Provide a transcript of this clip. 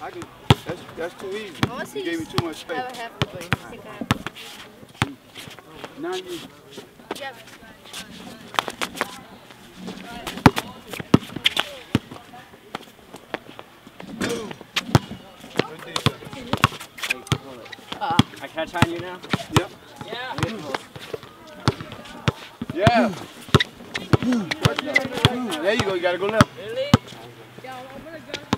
I can, that's, that's too easy. Oh, You gave me too much space. Have a half the brain. I think I Now you, Yep. Uh, I catch on you now? yep. Yeah. Yeah. There you go, you gotta go left. Really? Yeah, I'm gonna go.